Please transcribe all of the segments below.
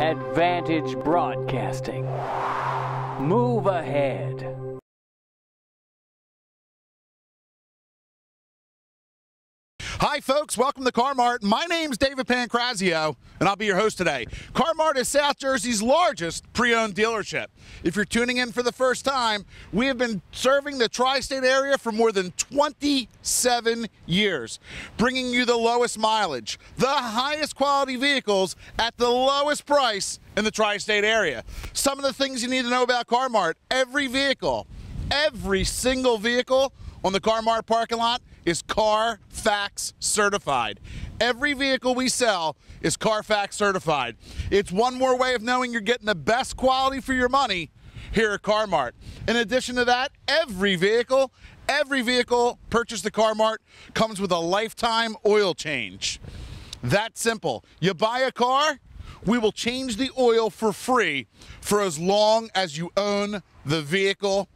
Advantage Broadcasting. Move ahead. Folks. Welcome to Car Mart. My name's David Pancrazio, and I'll be your host today. Car Mart is South Jersey's largest pre owned dealership. If you're tuning in for the first time, we have been serving the tri state area for more than 27 years, bringing you the lowest mileage, the highest quality vehicles at the lowest price in the tri state area. Some of the things you need to know about Car Mart every vehicle, every single vehicle on the Car Mart parking lot is Carfax certified. Every vehicle we sell is Carfax certified. It's one more way of knowing you're getting the best quality for your money here at Car Mart. In addition to that, every vehicle, every vehicle purchased at Car Mart comes with a lifetime oil change. That simple. You buy a car, we will change the oil for free for as long as you own the vehicle.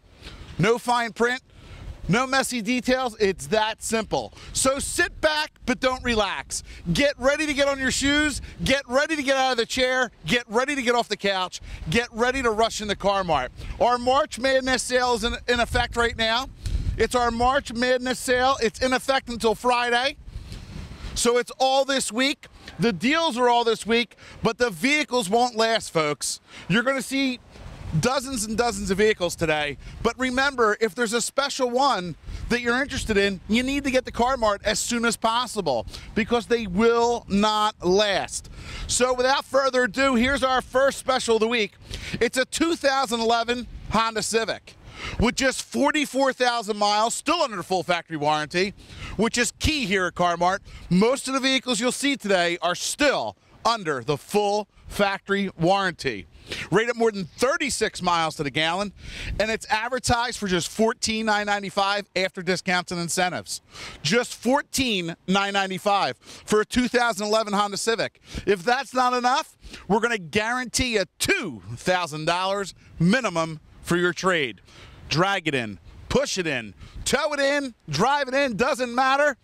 No fine print, no messy details. It's that simple. So sit back, but don't relax. Get ready to get on your shoes. Get ready to get out of the chair. Get ready to get off the couch. Get ready to rush in the car mart. Our March Madness sale is in, in effect right now. It's our March Madness sale. It's in effect until Friday. So it's all this week. The deals are all this week, but the vehicles won't last, folks. You're going to see dozens and dozens of vehicles today. But remember, if there's a special one that you're interested in, you need to get the Car Mart as soon as possible because they will not last. So without further ado, here's our first special of the week. It's a 2011 Honda Civic with just 44,000 miles, still under full factory warranty, which is key here at Car Mart. Most of the vehicles you'll see today are still under the full factory warranty. Rated at more than 36 miles to the gallon, and it's advertised for just 14,995 after discounts and incentives. Just 14,995 for a 2011 Honda Civic. If that's not enough, we're going to guarantee a $2,000 minimum for your trade. Drag it in, push it in, tow it in, drive it in, doesn't matter.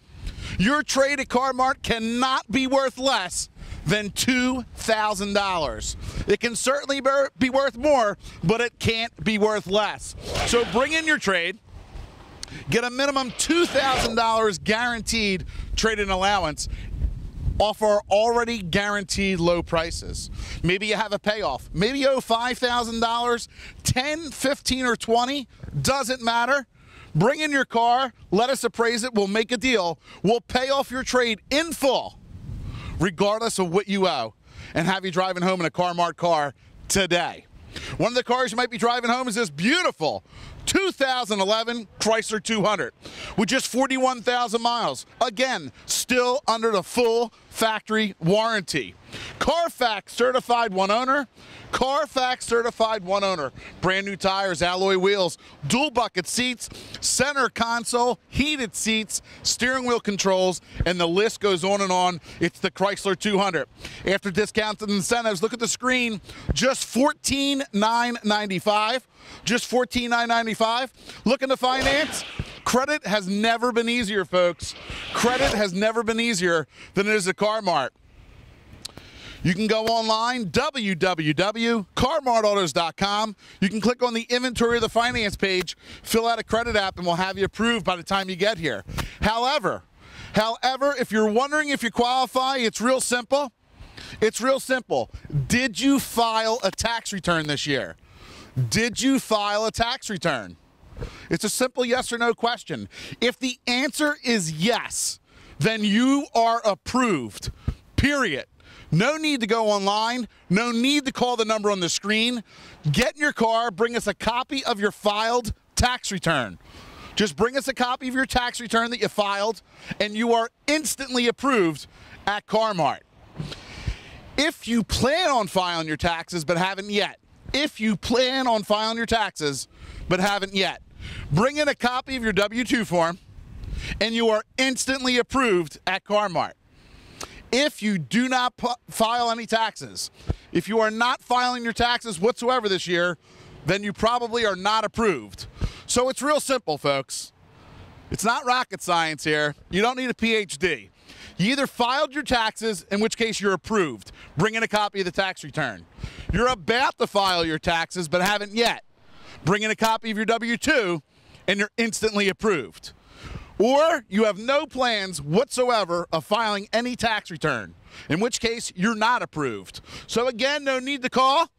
Your trade at Car Mart cannot be worth less than $2,000. It can certainly be worth more, but it can't be worth less. So bring in your trade. Get a minimum $2,000 guaranteed trade-in allowance offer already guaranteed low prices. Maybe you have a payoff. Maybe you owe $5,000, 10, 15, or 20, doesn't matter. Bring in your car, let us appraise it, we'll make a deal. We'll pay off your trade in full regardless of what you owe, and have you driving home in a Car Mart car today. One of the cars you might be driving home is this beautiful 2011 Chrysler 200 with just 41,000 miles. Again, still under the full factory warranty. Carfax certified one owner. Carfax certified one owner. Brand new tires, alloy wheels, dual bucket seats, center console, heated seats, steering wheel controls, and the list goes on and on. It's the Chrysler 200. After discounts and incentives, look at the screen. Just 14,995. Just 14,995. Looking to finance? Credit has never been easier, folks. Credit has never been easier than it is at CarMart. You can go online, www.carmartautos.com. You can click on the inventory of the finance page, fill out a credit app, and we'll have you approved by the time you get here. However, however, if you're wondering if you qualify, it's real simple. It's real simple. Did you file a tax return this year? Did you file a tax return? It's a simple yes or no question. If the answer is yes, then you are approved. Period. No need to go online. No need to call the number on the screen. Get in your car, bring us a copy of your filed tax return. Just bring us a copy of your tax return that you filed, and you are instantly approved at CarMart. If you plan on filing your taxes but haven't yet, if you plan on filing your taxes but haven't yet, bring in a copy of your W 2 form, and you are instantly approved at CarMart if you do not file any taxes. If you are not filing your taxes whatsoever this year, then you probably are not approved. So it's real simple, folks. It's not rocket science here. You don't need a PhD. You either filed your taxes, in which case you're approved. Bring in a copy of the tax return. You're about to file your taxes, but haven't yet. Bring in a copy of your W 2, and you're instantly approved. Or you have no plans whatsoever of filing any tax return, in which case you're not approved. So, again, no need to call.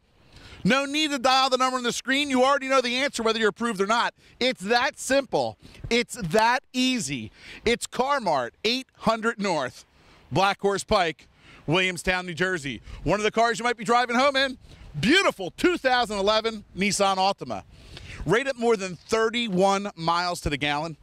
No need to dial the number on the screen. You already know the answer whether you're approved or not. It's that simple. It's that easy. It's CarMart, 800 North, Black Horse Pike, Williamstown, New Jersey. One of the cars you might be driving home in, beautiful 2011 Nissan Altima. Rated more than 31 miles to the gallon.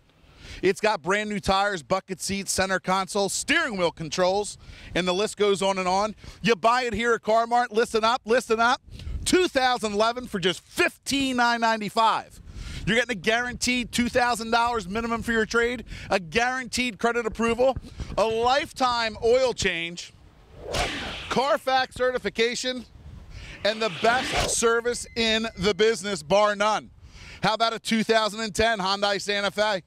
It's got brand new tires, bucket seats, center console, steering wheel controls, and the list goes on and on. You buy it here at CarMart. Listen up, listen up. 2011 for just 15,995. You're getting a guaranteed $2,000 minimum for your trade, a guaranteed credit approval, a lifetime oil change, Carfax certification, and the best service in the business, bar none. How about a 2010 Hyundai Santa Fe?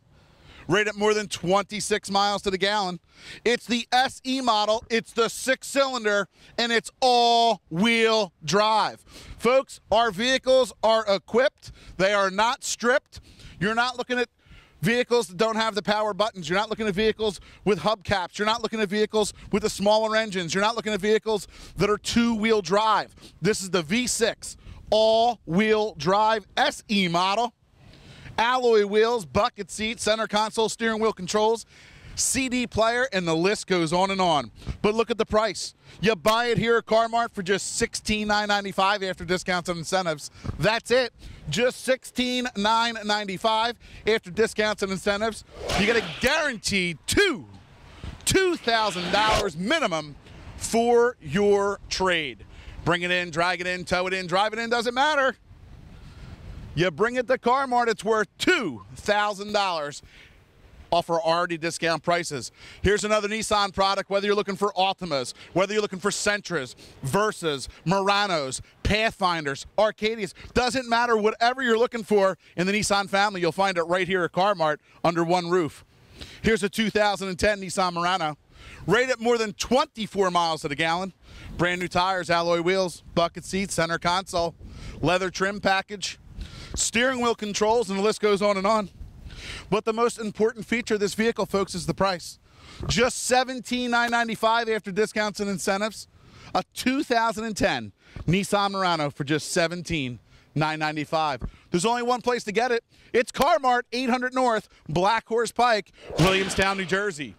Rated at more than 26 miles to the gallon. It's the SE model, it's the six cylinder, and it's all wheel drive. Folks, our vehicles are equipped, they are not stripped. You're not looking at vehicles that don't have the power buttons. You're not looking at vehicles with hubcaps. You're not looking at vehicles with the smaller engines. You're not looking at vehicles that are two wheel drive. This is the V6 all wheel drive SE model alloy wheels, bucket seats, center console, steering wheel controls, CD player, and the list goes on and on. But look at the price. You buy it here at CarMart for just 16,995 after discounts and incentives. That's it. Just 16,995 after discounts and incentives. You get a guaranteed two, $2,000 minimum for your trade. Bring it in, drag it in, tow it in, drive it in, doesn't matter. You bring it to CarMart, it's worth $2,000 off our already discount prices. Here's another Nissan product, whether you're looking for Altimas, whether you're looking for Sentras, Versas, Muranos, Pathfinders, Arcadias, doesn't matter, whatever you're looking for in the Nissan family, you'll find it right here at CarMart under one roof. Here's a 2010 Nissan Murano, rated at more than 24 miles to the gallon. Brand new tires, alloy wheels, bucket seats, center console, leather trim package, steering wheel controls, and the list goes on and on. But the most important feature of this vehicle, folks, is the price. Just 17,995 after discounts and incentives. A 2010 Nissan Murano for just 17,995. There's only one place to get it. It's CarMart, 800 North, Black Horse Pike, Williamstown, New Jersey.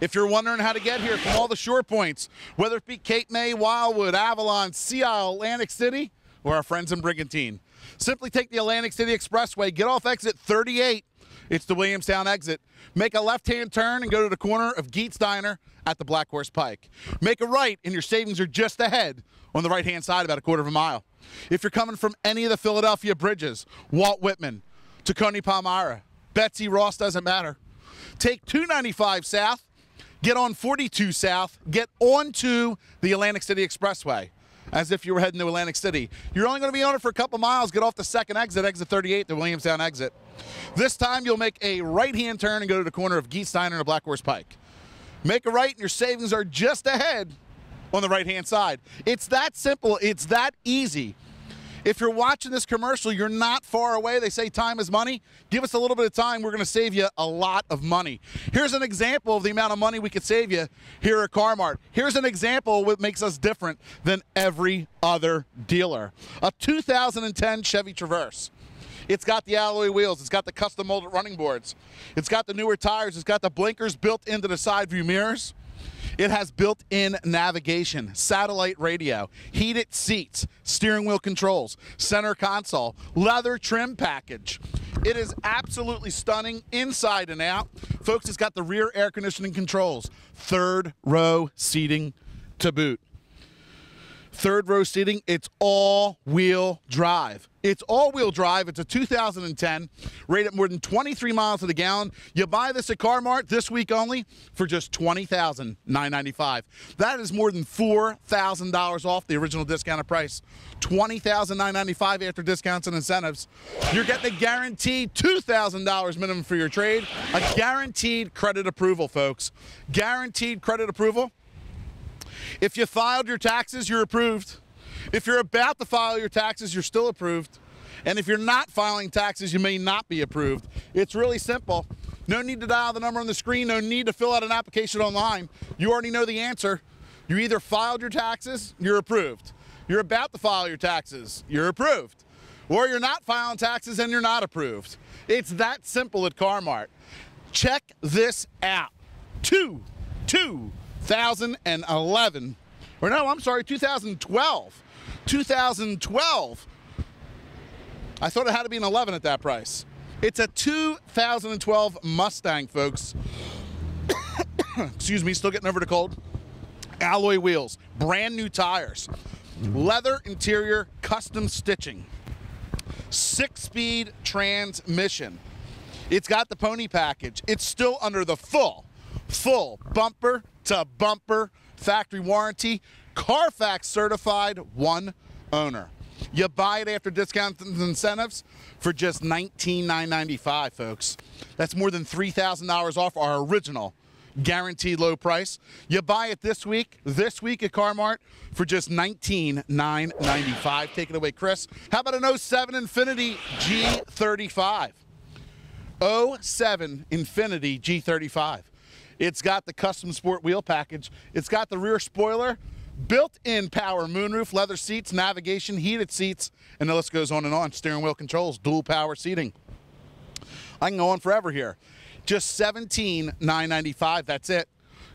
If you're wondering how to get here from all the short points, whether it be Cape May, Wildwood, Avalon, Sea Isle, Atlantic City, or our friends in Brigantine, Simply take the Atlantic City Expressway, get off exit 38. It's the Williamstown exit. Make a left hand turn and go to the corner of Geets Diner at the Black Horse Pike. Make a right, and your savings are just ahead on the right hand side, about a quarter of a mile. If you're coming from any of the Philadelphia bridges, Walt Whitman, Tacony Palmyra, Betsy Ross doesn't matter. Take 295 south, get on 42 south, get onto the Atlantic City Expressway as if you were heading to Atlantic City. You're only going to be on it for a couple miles, get off the second exit, exit 38, the Williamstown exit. This time you'll make a right-hand turn and go to the corner of Geets Diner and Black Horse Pike. Make a right and your savings are just ahead on the right-hand side. It's that simple. It's that easy. If you're watching this commercial, you're not far away. They say time is money. Give us a little bit of time. We're going to save you a lot of money. Here's an example of the amount of money we could save you here at CarMart. Here's an example of what makes us different than every other dealer. A 2010 Chevy Traverse. It's got the alloy wheels. It's got the custom molded running boards. It's got the newer tires. It's got the blinkers built into the side view mirrors. It has built in navigation, satellite radio, heated seats, steering wheel controls, center console, leather trim package. It is absolutely stunning inside and out. Folks, it's got the rear air conditioning controls, third row seating to boot. Third row seating, it's all wheel drive. It's all wheel drive. It's a 2010, rated more than 23 miles to the gallon. You buy this at Car-Mart this week only for just $20,995. That is more than $4,000 off the original discounted price. $20,995 after discounts and incentives. You're getting a guaranteed $2,000 minimum for your trade, a guaranteed credit approval, folks. Guaranteed credit approval. If you filed your taxes, you're approved. If you're about to file your taxes, you're still approved. And if you're not filing taxes, you may not be approved. It's really simple. No need to dial the number on the screen, no need to fill out an application online. You already know the answer. You either filed your taxes, you're approved. You're about to file your taxes, you're approved. Or you're not filing taxes and you're not approved. It's that simple at CarMart. Check this out. Two, two, 2011, or no, I'm sorry, 2012. 2012. I thought it had to be an 11 at that price. It's a 2012 Mustang, folks. Excuse me, still getting over the cold. Alloy wheels, brand new tires, leather interior, custom stitching, six speed transmission. It's got the pony package. It's still under the full, full bumper to bumper factory warranty, Carfax certified, one owner. You buy it after discounts and incentives for just $19,995, folks. That's more than $3,000 off our original guaranteed low price. You buy it this week, this week at CarMart for just $19,995. Take it away, Chris. How about an 07 Infiniti G35? 07 Infiniti G35. It's got the custom sport wheel package. It's got the rear spoiler, built-in power moonroof, leather seats, navigation, heated seats, and the list goes on and on. Steering wheel controls, dual power seating. I can go on forever here. Just 17,995. That's it.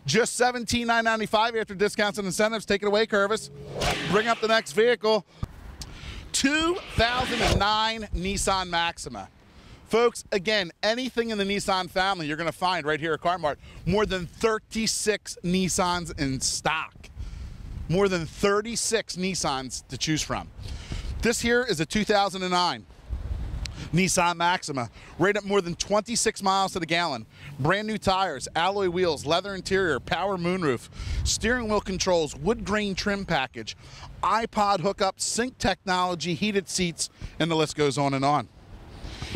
Just 17,995 after discounts and incentives. Take it away, Curvis. Bring up the next vehicle. 2009 Nissan Maxima. Folks, again, anything in the Nissan family you're going to find right here at CarMart. More than 36 Nissans in stock. More than 36 Nissans to choose from. This here is a 2009 Nissan Maxima, rated at more than 26 miles to the gallon. Brand new tires, alloy wheels, leather interior, power moonroof, steering wheel controls, wood grain trim package, iPod hookup, sync technology, heated seats, and the list goes on and on.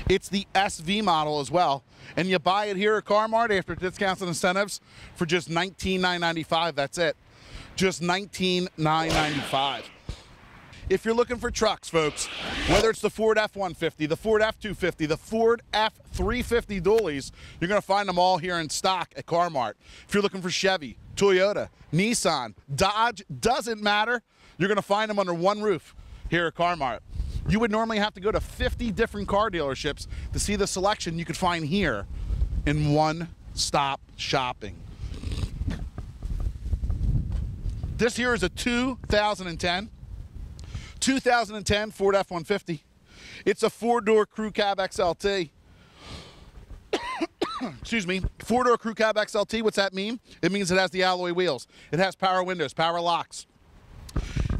It's the SV model as well. And you buy it here at CarMart after discounts and incentives for just 19,995. That's it. Just 19,995. If you're looking for trucks, folks, whether it's the Ford F-150, the Ford F-250, the Ford F-350 dualies, you're going to find them all here in stock at CarMart. If you're looking for Chevy, Toyota, Nissan, Dodge, doesn't matter. You're going to find them under one roof here at CarMart. You would normally have to go to 50 different car dealerships to see the selection you could find here in one stop shopping. This here is a 2010 2010 Ford F-150. It's a four-door crew cab XLT. Excuse me, four-door crew cab XLT. What's that mean? It means it has the alloy wheels. It has power windows, power locks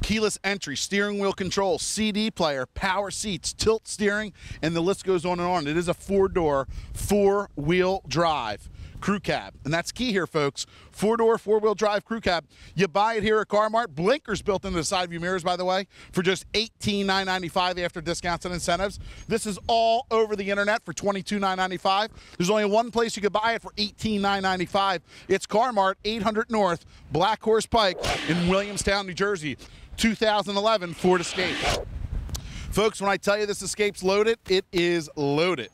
keyless entry, steering wheel control, CD player, power seats, tilt steering, and the list goes on and on. It is a four-door, four-wheel drive crew cab. And that's key here, folks. Four-door, four-wheel drive crew cab. You buy it here at CarMart. Blinkers built into the side view mirrors, by the way, for just 18,995 after discounts and incentives. This is all over the internet for $22,995. There's only one place you could buy it for 18,995. It's CarMart, 800 North, Black Horse Pike in Williamstown, New Jersey. 2011 Ford Escape. Folks, when I tell you this Escape's loaded, it is loaded.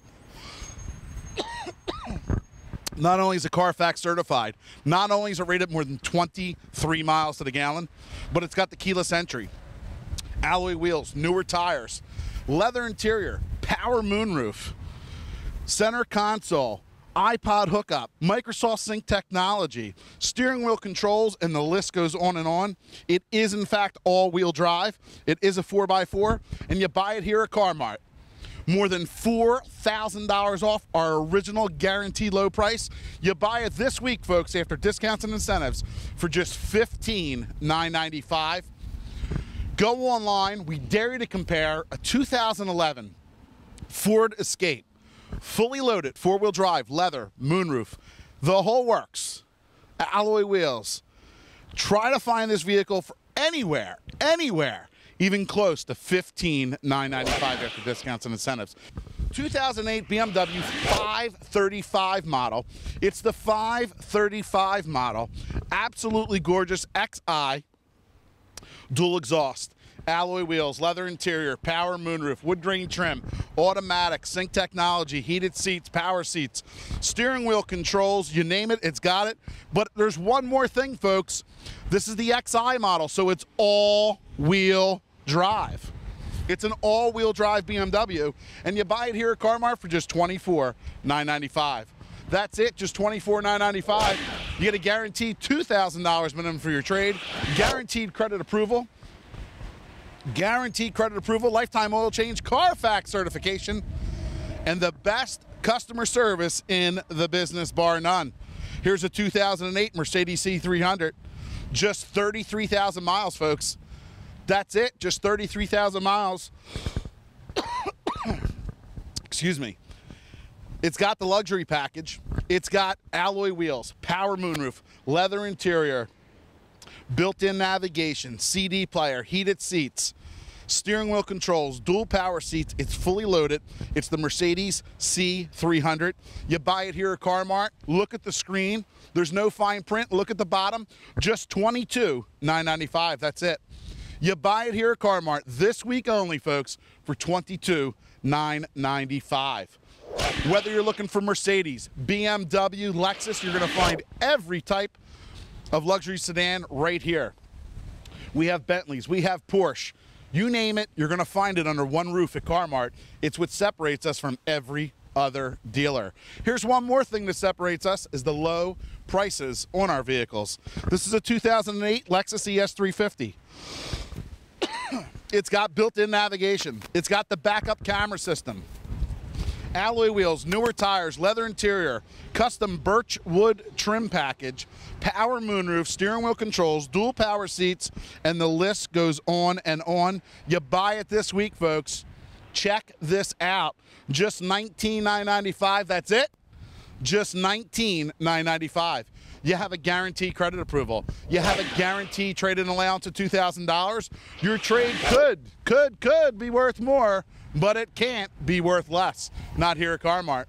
Not only is it Carfax certified, not only is it rated more than 23 miles to the gallon, but it's got the keyless entry, alloy wheels, newer tires, leather interior, power moonroof, center console, iPod hookup, Microsoft Sync technology, steering wheel controls, and the list goes on and on. It is, in fact, all wheel drive. It is a 4x4, and you buy it here at CarMart. More than $4,000 off our original guaranteed low price. You buy it this week, folks, after discounts and incentives for just 15,995. Go online. We dare you to compare a 2011 Ford Escape, fully loaded, four wheel drive, leather, moonroof, the whole works, alloy wheels. Try to find this vehicle for anywhere, anywhere, even close to 15995 after discounts and incentives. 2008 BMW 535 model. It's the 535 model. Absolutely gorgeous XI dual exhaust, alloy wheels, leather interior, power moonroof, wood grain trim, automatic, sync technology, heated seats, power seats, steering wheel controls, you name it, it's got it. But there's one more thing, folks. This is the XI model, so it's all wheel drive. It's an all-wheel drive BMW, and you buy it here at Car-Mart for just $24,995. That's it, just $24,995. You get a guaranteed $2,000 minimum for your trade, guaranteed credit approval, guaranteed credit approval, lifetime oil change, Carfax certification, and the best customer service in the business, bar none. Here's a 2008 Mercedes C300, just 33,000 miles, folks. That's it, just 33,000 miles. Excuse me. It's got the luxury package. It's got alloy wheels, power moonroof, leather interior, built-in navigation, CD player, heated seats, steering wheel controls, dual power seats. It's fully loaded. It's the Mercedes C300. You buy it here at Car-Mart. Look at the screen. There's no fine print. Look at the bottom. Just $22,995. That's it. You buy it here at Car-Mart this week only, folks, for $22,995. Whether you're looking for Mercedes, BMW, Lexus, you're going to find every type of luxury sedan right here. We have Bentleys, we have Porsche. You name it, you're going to find it under one roof at Car-Mart. It's what separates us from every other dealer. Here's one more thing that separates us is the low prices on our vehicles. This is a 2008 Lexus ES350. it's got built-in navigation. It's got the backup camera system alloy wheels, newer tires, leather interior, custom birch wood trim package, power moonroof, steering wheel controls, dual power seats, and the list goes on and on. You buy it this week, folks. Check this out. Just 19,995. That's it. Just 19,995 you have a guaranteed credit approval. You have a guaranteed trade-in allowance of $2,000. Your trade could, could, could be worth more but it can't be worth less. Not here at Car-Mart.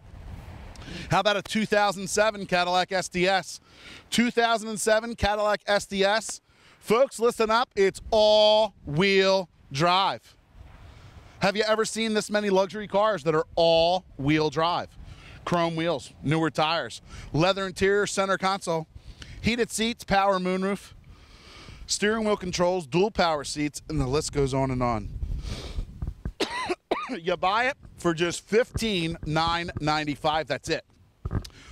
How about a 2007 Cadillac STS? 2007 Cadillac STS. Folks, listen up. It's all-wheel drive. Have you ever seen this many luxury cars that are all-wheel drive? Chrome wheels, newer tires, leather interior, center console, heated seats, power moonroof, steering wheel controls, dual power seats, and the list goes on and on. you buy it for just 15,995. That's it.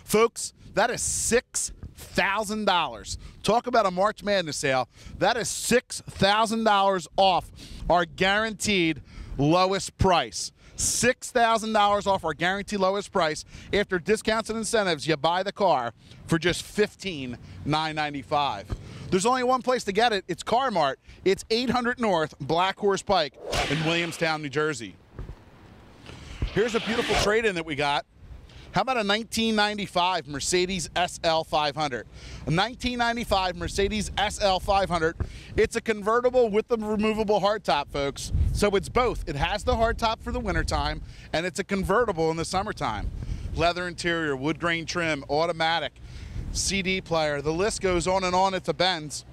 Folks, that is $6,000. Talk about a March Madness sale. That is $6,000 off our guaranteed lowest price. $6,000 off our guaranteed lowest price. After discounts and incentives, you buy the car for just 15,995. There's only one place to get it. It's Car-Mart. It's 800 North Black Horse Pike in Williamstown, New Jersey. Here's a beautiful trade-in that we got. How about a 1995 Mercedes SL 500? A 1995 Mercedes SL 500. It's a convertible with the removable hardtop, folks. So it's both. It has the hardtop for the wintertime, and it's a convertible in the summertime. Leather interior, wood grain trim, automatic, CD player. The list goes on and on. It's a Benz.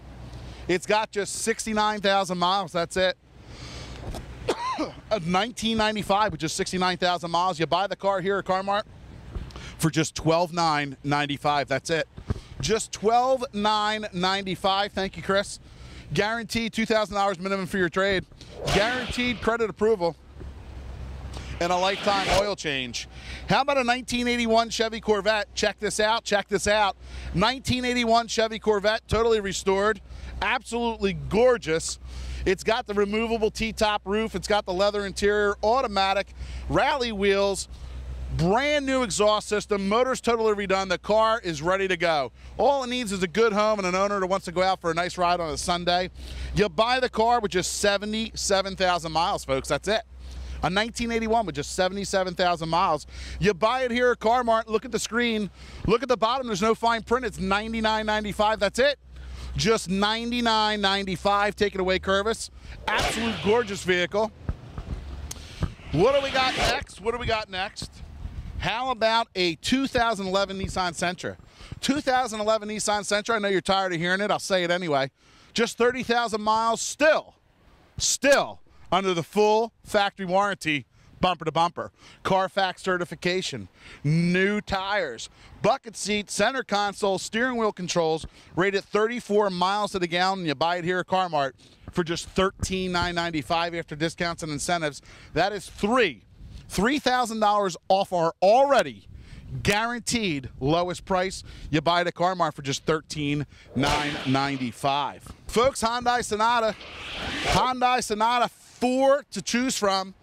It's got just 69,000 miles. That's it. 1995 with just 69,000 miles. You buy the car here at Car-Mart for just 12,995. That's it. Just 12,995. Thank you, Chris. Guaranteed $2,000 minimum for your trade. Guaranteed credit approval and a lifetime oil change. How about a 1981 Chevy Corvette? Check this out, check this out. 1981 Chevy Corvette, totally restored, absolutely gorgeous. It's got the removable T-top roof. It's got the leather interior, automatic, rally wheels, Brand new exhaust system, motor's totally redone. The car is ready to go. All it needs is a good home and an owner that wants to go out for a nice ride on a Sunday. You buy the car with just 77,000 miles, folks. That's it. A 1981 with just 77,000 miles. You buy it here at CarMart. Look at the screen. Look at the bottom. There's no fine print. It's 99.95. That's it. Just 99.95. Take it away, Curvis. Absolute gorgeous vehicle. What do we got next? What do we got next? How about a 2011 Nissan Sentra? 2011 Nissan Sentra. I know you're tired of hearing it. I'll say it anyway. Just 30,000 miles. Still, still under the full factory warranty bumper to bumper, Carfax certification, new tires, bucket seat, center console, steering wheel controls, rated 34 miles to the gallon. You buy it here at CarMart for just 13,995 after discounts and incentives. That is three, $3,000 off our already guaranteed lowest price. You buy it at CarMart for just 13,995. Folks, Hyundai Sonata, Hyundai Sonata, four to choose from.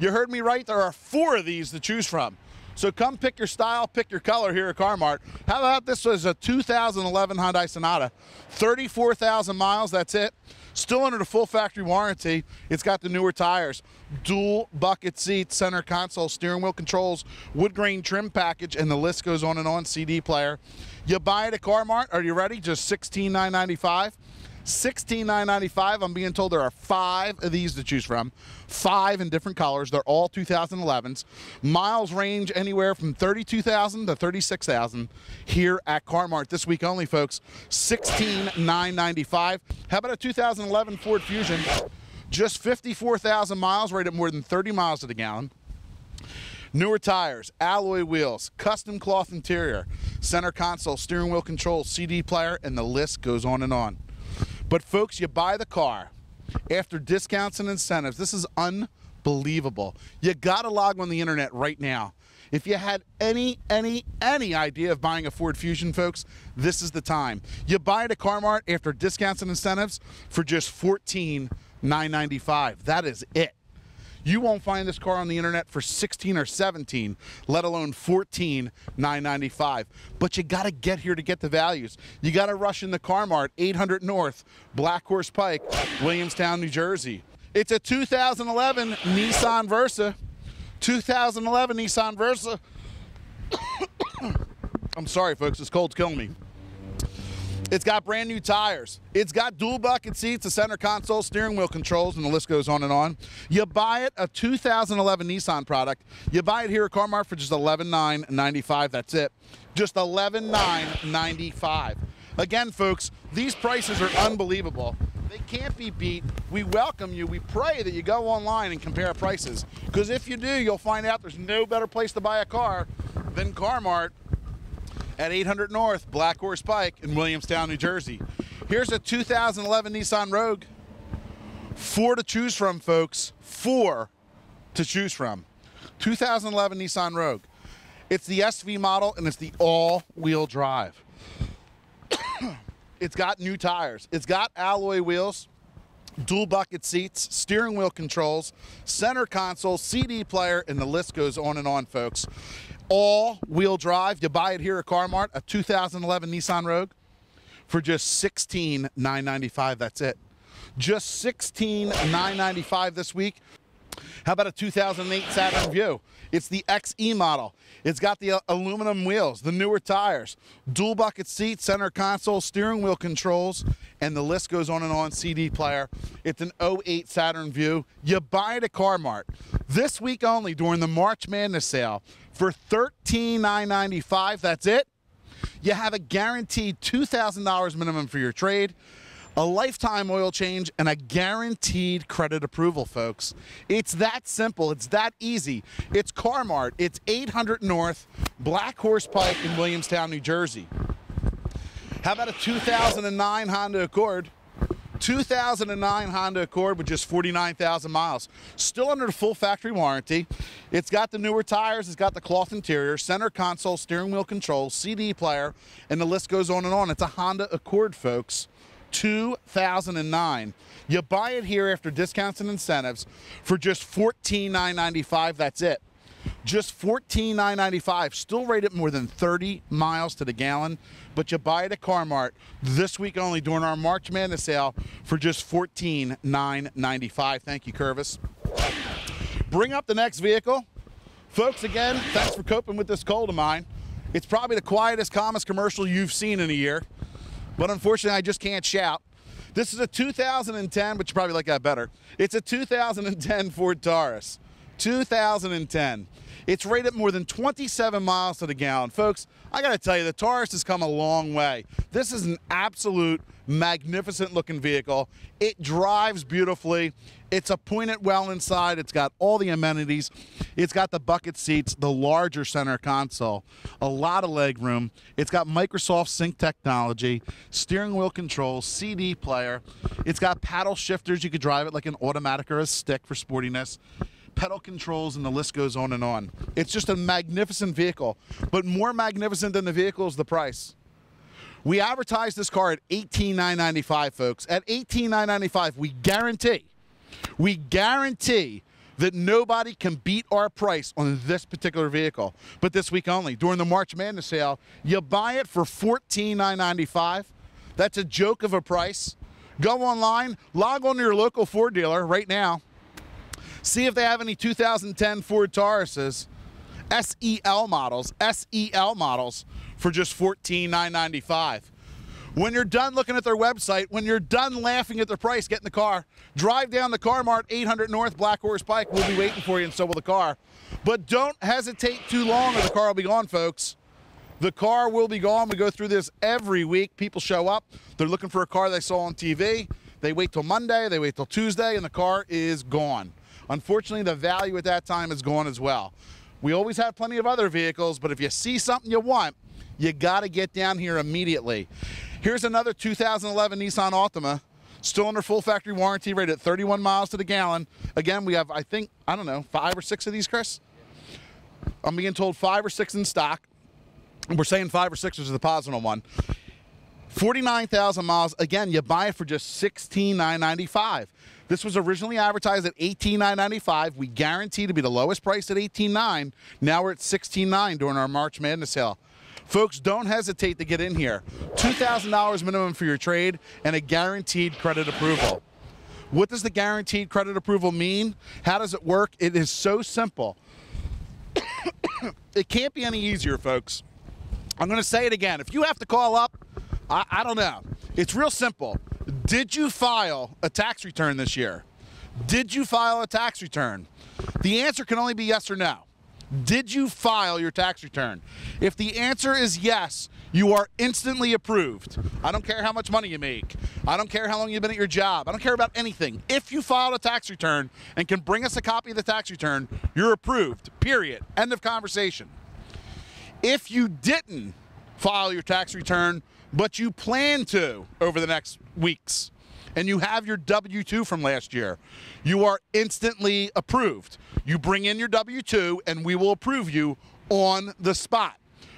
You heard me right, there are four of these to choose from. So come pick your style, pick your color here at CarMart. How about this was a 2011 Hyundai Sonata, 34,000 miles, that's it. Still under the full factory warranty. It's got the newer tires, dual bucket seats, center console, steering wheel controls, wood grain trim package, and the list goes on and on, CD player. You buy it at CarMart, are you ready? Just $16,995. $16,995. I'm being told there are five of these to choose from, five in different colors. They're all 2011s. Miles range anywhere from 32,000 to 36,000 here at CarMart this week only, folks. 16,995. How about a 2011 Ford Fusion? Just 54,000 miles, rated more than 30 miles to the gallon. Newer tires, alloy wheels, custom cloth interior, center console, steering wheel control, CD player, and the list goes on and on. But folks, you buy the car after discounts and incentives. This is unbelievable. You got to log on the internet right now. If you had any, any, any idea of buying a Ford Fusion, folks, this is the time. You buy it at CarMart after discounts and incentives for just 14,995. That is it. You won't find this car on the internet for 16 or 17, let alone 14, 995. But you got to get here to get the values. You got to rush in the car mart, 800 North, Black Horse Pike, Williamstown, New Jersey. It's a 2011 Nissan Versa. 2011 Nissan Versa. I'm sorry, folks. This cold's killing me. It's got brand new tires. It's got dual bucket seats, a center console, steering wheel controls, and the list goes on and on. You buy it, a 2011 Nissan product. You buy it here at CarMart for just 11,995. That's it. Just 11,995. Again, folks, these prices are unbelievable. They can't be beat. We welcome you. We pray that you go online and compare prices. Because if you do, you'll find out there's no better place to buy a car than CarMart at 800 North, Black Horse Pike in Williamstown, New Jersey. Here's a 2011 Nissan Rogue. Four to choose from, folks. Four to choose from. 2011 Nissan Rogue. It's the SV model and it's the all-wheel drive. it's got new tires. It's got alloy wheels, dual bucket seats, steering wheel controls, center console, CD player, and the list goes on and on, folks all-wheel drive. You buy it here at CarMart, a 2011 Nissan Rogue for just 16,995. That's it. Just 16,995 this week. How about a 2008 Saturn Vue? It's the XE model. It's got the aluminum wheels, the newer tires, dual bucket seats, center console, steering wheel controls, and the list goes on and on. CD player. It's an 08 Saturn Vue. You buy it at CarMart. This week only during the March Madness sale for 13,995. That's it. You have a guaranteed $2,000 minimum for your trade a lifetime oil change, and a guaranteed credit approval, folks. It's that simple. It's that easy. It's CarMart. It's 800 North, Black Horse Pike in Williamstown, New Jersey. How about a 2009 Honda Accord? 2009 Honda Accord with just 49,000 miles. Still under the full factory warranty. It's got the newer tires, it's got the cloth interior, center console, steering wheel controls, CD player, and the list goes on and on. It's a Honda Accord, folks. 2009. You buy it here after discounts and incentives for just 14,995. That's it. Just 14,995, still rated more than 30 miles to the gallon. But you buy it at Carmart this week only during our March Madness sale for just 14,995. Thank you, Curvis. Bring up the next vehicle. Folks, again, thanks for coping with this cold of mine. It's probably the quietest, calmest commercial you've seen in a year. But unfortunately, I just can't shout. This is a 2010, but you probably like that better. It's a 2010 Ford Taurus. 2010. It's rated more than 27 miles to the gallon. Folks, I got to tell you, the Taurus has come a long way. This is an absolute magnificent looking vehicle. It drives beautifully. It's appointed well inside. It's got all the amenities. It's got the bucket seats, the larger center console, a lot of leg room. It's got Microsoft Sync technology, steering wheel controls, CD player. It's got paddle shifters. You could drive it like an automatic or a stick for sportiness pedal controls, and the list goes on and on. It's just a magnificent vehicle, but more magnificent than the vehicle is the price. We advertise this car at 18,995, folks. At 18,995, we guarantee, we guarantee that nobody can beat our price on this particular vehicle. But this week only, during the March Madness sale, you buy it for 14,995. That's a joke of a price. Go online, log on to your local Ford dealer right now, See if they have any 2010 Ford Tauruses, SEL models, SEL models for just 14,995. When you're done looking at their website, when you're done laughing at their price, get in the car. Drive down the Car Mart 800 North Black Horse Pike. We'll be waiting for you, and so will the car. But don't hesitate too long, or the car will be gone, folks. The car will be gone. We go through this every week. People show up. They're looking for a car they saw on TV. They wait till Monday, they wait till Tuesday, and the car is gone. Unfortunately, the value at that time is gone as well. We always have plenty of other vehicles, but if you see something you want, you got to get down here immediately. Here's another 2011 Nissan Altima, still under full factory warranty, rated at 31 miles to the gallon. Again, we have, I think, I don't know, five or six of these, Chris? I'm being told five or six in stock. We're saying five or six, is the positive one. 49,000 miles. Again, you buy it for just $16,995. This was originally advertised at 18,995. We guarantee to be the lowest price at $18,900. Now we're at $16,900 during our March Madness sale. Folks, don't hesitate to get in here. $2,000 minimum for your trade and a guaranteed credit approval. What does the guaranteed credit approval mean? How does it work? It is so simple. it can't be any easier, folks. I'm going to say it again. If you have to call up, I, I don't know. It's real simple. Did you file a tax return this year? Did you file a tax return? The answer can only be yes or no. Did you file your tax return? If the answer is yes, you are instantly approved. I don't care how much money you make. I don't care how long you've been at your job. I don't care about anything. If you filed a tax return and can bring us a copy of the tax return, you're approved. Period. End of conversation. If you didn't file your tax return, but you plan to over the next weeks and you have your W 2 from last year, you are instantly approved. You bring in your W 2 and we will approve you on the spot.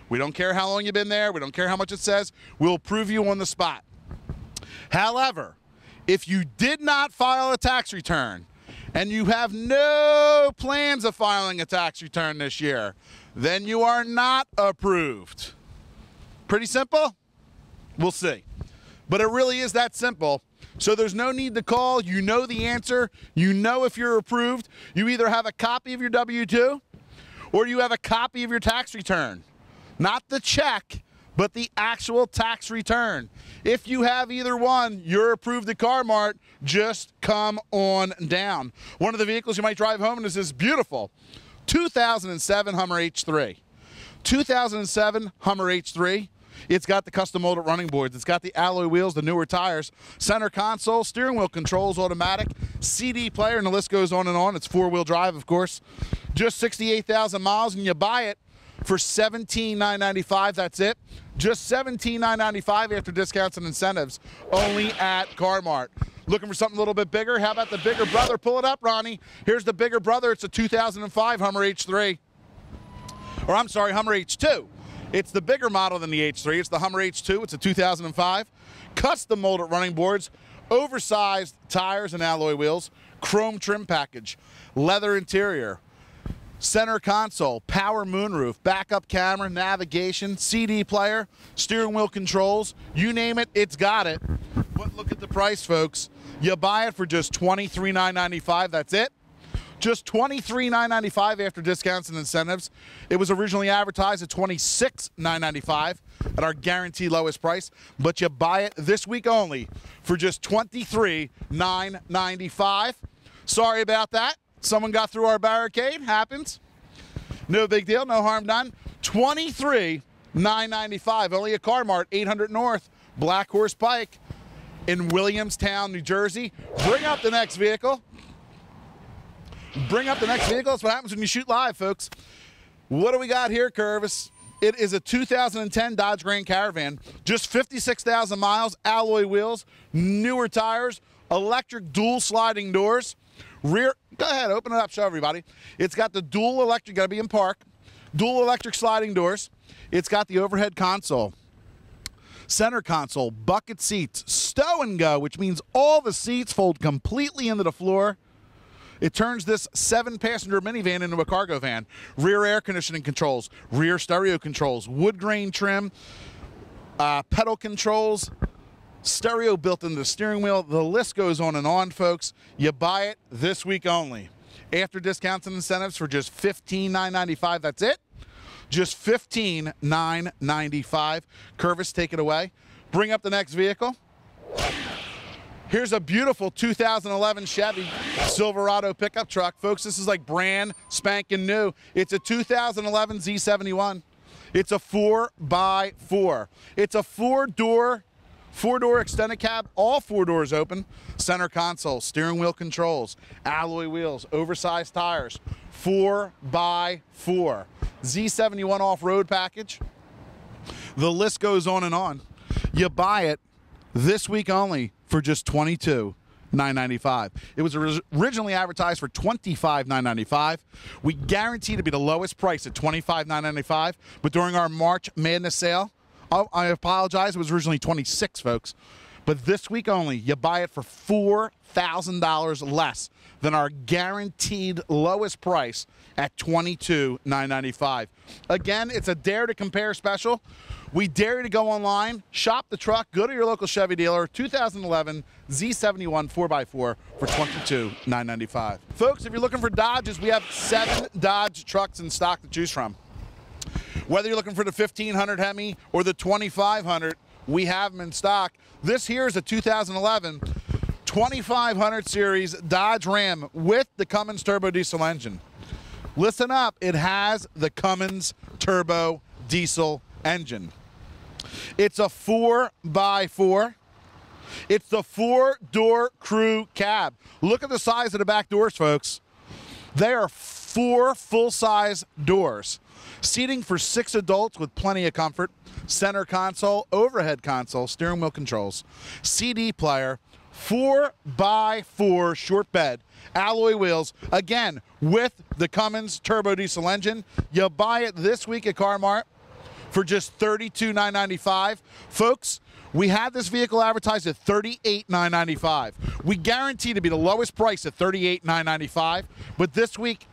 We don't care how long you've been there, we don't care how much it says, we'll approve you on the spot. However, if you did not file a tax return and you have no plans of filing a tax return this year, then you are not approved. Pretty simple? We'll see. But it really is that simple. So there's no need to call. You know the answer. You know if you're approved. You either have a copy of your W 2 or you have a copy of your tax return. Not the check, but the actual tax return. If you have either one, you're approved at CarMart. Just come on down. One of the vehicles you might drive home is this beautiful 2007 Hummer H3. 2007 Hummer H3 it's got the custom molded running boards. It's got the alloy wheels, the newer tires, center console, steering wheel controls, automatic, CD player, and the list goes on and on. It's four-wheel drive, of course. Just 68,000 miles, and you buy it for 17,995. That's it. Just 17,995 after discounts and incentives. Only at CarMart. Looking for something a little bit bigger? How about the bigger brother? Pull it up, Ronnie. Here's the bigger brother. It's a 2005 Hummer H3. Or I'm sorry, Hummer H2. It's the bigger model than the H3. It's the Hummer H2. It's a 2005. Custom molded running boards, oversized tires and alloy wheels, chrome trim package, leather interior, center console, power moonroof, backup camera, navigation, CD player, steering wheel controls, you name it, it's got it. But look at the price, folks. You buy it for just $23,995. That's it. Just $23,995 after discounts and incentives. It was originally advertised at $26,995 at our guaranteed lowest price, but you buy it this week only for just $23,995. Sorry about that. Someone got through our barricade. Happens. No big deal. No harm done. 23 995 Only a Car Mart, 800 North, Black Horse Pike in Williamstown, New Jersey. Bring up the next vehicle. Bring up the next vehicle. That's what happens when you shoot live, folks. What do we got here, Curvis? It is a 2010 Dodge Grand Caravan, just 56,000 miles, alloy wheels, newer tires, electric dual sliding doors, rear. Go ahead, open it up, show everybody. It's got the dual electric, got to be in park, dual electric sliding doors. It's got the overhead console, center console, bucket seats, stow and go, which means all the seats fold completely into the floor. It turns this seven passenger minivan into a cargo van. Rear air conditioning controls, rear stereo controls, wood grain trim, uh, pedal controls, stereo built into the steering wheel. The list goes on and on, folks. You buy it this week only. After discounts and incentives for just 15,995. That's it. Just 15,995. Curvis, take it away. Bring up the next vehicle. Here's a beautiful 2011 Chevy Silverado pickup truck. Folks, this is like brand spanking new. It's a 2011 Z71. It's a 4 by 4 It's a four-door Four-door extended cab, all four doors open. Center console, steering wheel controls, alloy wheels, oversized tires. Four by four. Z71 off-road package. The list goes on and on. You buy it this week only for just 22 995 It was originally advertised for 25 995 We guarantee to be the lowest price at 25 995 but during our March Madness sale, oh, I apologize, it was originally 26 folks. But this week only, you buy it for $4,000 less than our guaranteed lowest price at $22,995. Again, it's a dare to compare special. We dare you to go online, shop the truck, go to your local Chevy dealer, 2011 Z71 4x4 for $22,995. Folks, if you're looking for Dodges, we have seven Dodge trucks in stock to choose from. Whether you're looking for the 1500 Hemi or the 2500, we have them in stock. This here is a 2011 2500 series Dodge Ram with the Cummins turbo diesel engine. Listen up, it has the Cummins turbo diesel engine. It's a 4 by 4 It's the four-door crew cab. Look at the size of the back doors, folks. They are four full-size doors. Seating for six adults with plenty of comfort. Center console, overhead console, steering wheel controls, CD player, four by four short bed, alloy wheels. Again, with the Cummins turbo diesel engine. You buy it this week at CarMart for just $32,995. Folks, we had this vehicle advertised at $38,995. We guarantee to be the lowest price at $38,995, but this week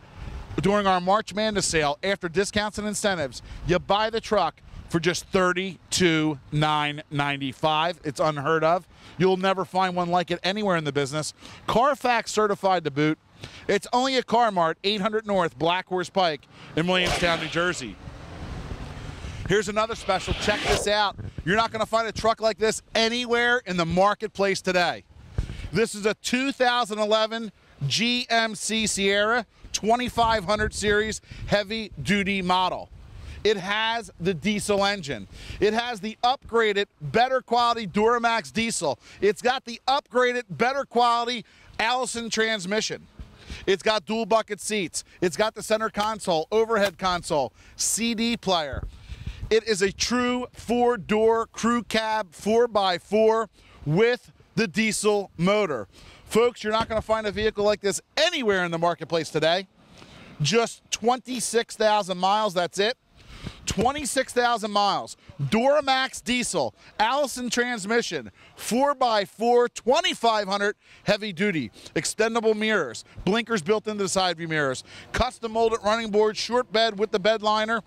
during our March Madness sale, after discounts and incentives, you buy the truck for just $32,995. It's unheard of. You'll never find one like it anywhere in the business. Carfax certified to boot. It's only a Car Mart, 800 North, Black Horse Pike in Williamstown, New Jersey. Here's another special. Check this out. You're not going to find a truck like this anywhere in the marketplace today. This is a 2011 GMC Sierra 2500 series heavy duty model. It has the diesel engine. It has the upgraded, better quality Duramax diesel. It's got the upgraded, better quality Allison transmission. It's got dual bucket seats. It's got the center console, overhead console, CD player. It is a true four-door crew cab 4x4 with the diesel motor. Folks, you're not going to find a vehicle like this anywhere in the marketplace today. Just 26,000 miles, that's it. 26,000 miles. Duramax diesel, Allison transmission, 4x4, 2,500 heavy duty, extendable mirrors, blinkers built into the side view mirrors, custom molded running board, short bed with the bed liner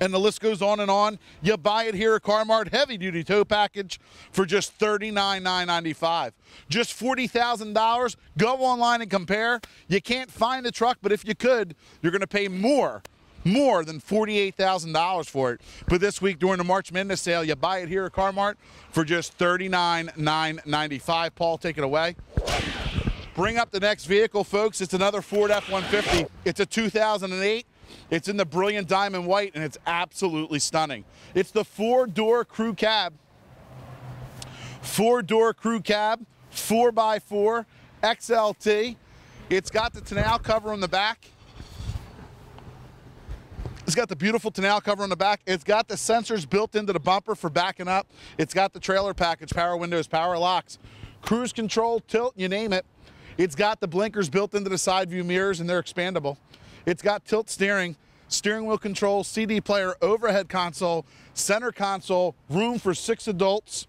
and the list goes on and on. You buy it here at Car-Mart, heavy duty tow package for just $39,995. Just $40,000. Go online and compare. You can't find the truck, but if you could, you're going to pay more more than $48,000 for it. But this week during the March Madness sale, you buy it here at Car-Mart for just $39,995. Paul, take it away. Bring up the next vehicle, folks. It's another Ford F-150. It's a 2008. It's in the brilliant diamond white, and it's absolutely stunning. It's the four-door crew cab. Four-door crew cab, 4x4, XLT. It's got the tonneau cover on the back. It's got the beautiful tonneau cover on the back. It's got the sensors built into the bumper for backing up. It's got the trailer package, power windows, power locks, cruise control, tilt, you name it. It's got the blinkers built into the side view mirrors and they're expandable. It's got tilt steering, steering wheel control, CD player, overhead console, center console, room for six adults.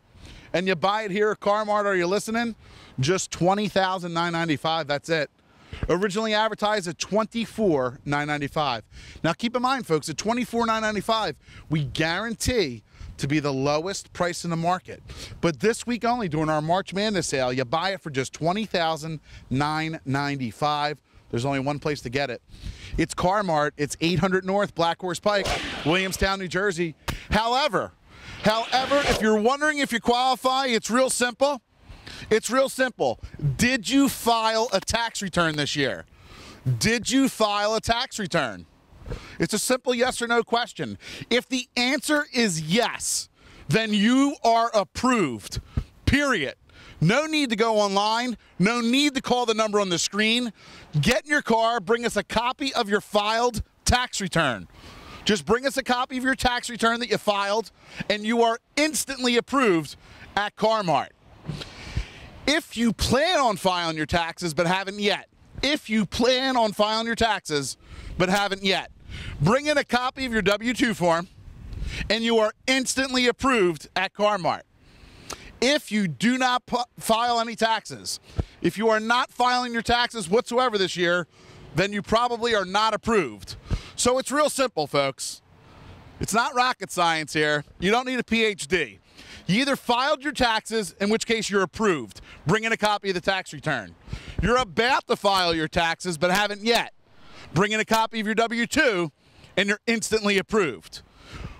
And you buy it here at Car-Mart, are you listening? Just $20,995, that's it originally advertised at $24,995. Now keep in mind, folks, at $24,995, we guarantee to be the lowest price in the market. But this week only, during our March Madness sale, you buy it for just $20,995. There's only one place to get it. It's Car-Mart. It's 800 North Black Horse Pike, Williamstown, New Jersey. However, however, if you're wondering if you qualify, it's real simple. It's real simple. Did you file a tax return this year? Did you file a tax return? It's a simple yes or no question. If the answer is yes, then you are approved. Period. No need to go online. No need to call the number on the screen. Get in your car, bring us a copy of your filed tax return. Just bring us a copy of your tax return that you filed, and you are instantly approved at Car-Mart. If you plan on filing your taxes but haven't yet, if you plan on filing your taxes but haven't yet, bring in a copy of your W-2 form and you are instantly approved at Car-Mart. If you do not file any taxes, if you are not filing your taxes whatsoever this year, then you probably are not approved. So it's real simple, folks. It's not rocket science here. You don't need a PhD. You either filed your taxes, in which case you're approved. Bring in a copy of the tax return. You're about to file your taxes, but haven't yet. Bring in a copy of your W 2, and you're instantly approved.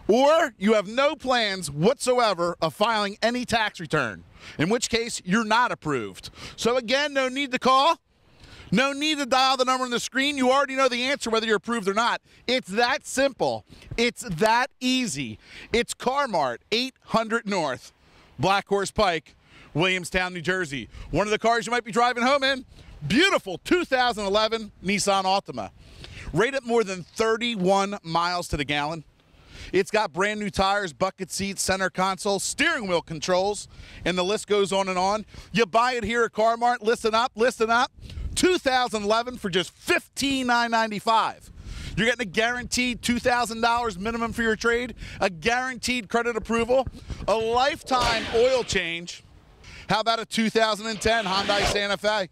Or you have no plans whatsoever of filing any tax return, in which case you're not approved. So, again, no need to call. No need to dial the number on the screen. You already know the answer whether you're approved or not. It's that simple. It's that easy. It's Car-Mart, 800 North, Black Horse Pike, Williamstown, New Jersey. One of the cars you might be driving home in, beautiful 2011 Nissan Altima. Rated more than 31 miles to the gallon. It's got brand new tires, bucket seats, center console, steering wheel controls, and the list goes on and on. You buy it here at Car-Mart. Listen up, listen up. 2011 for just 15,995. You're getting a guaranteed $2,000 minimum for your trade, a guaranteed credit approval, a lifetime oil change. How about a 2010 Hyundai Santa Fe?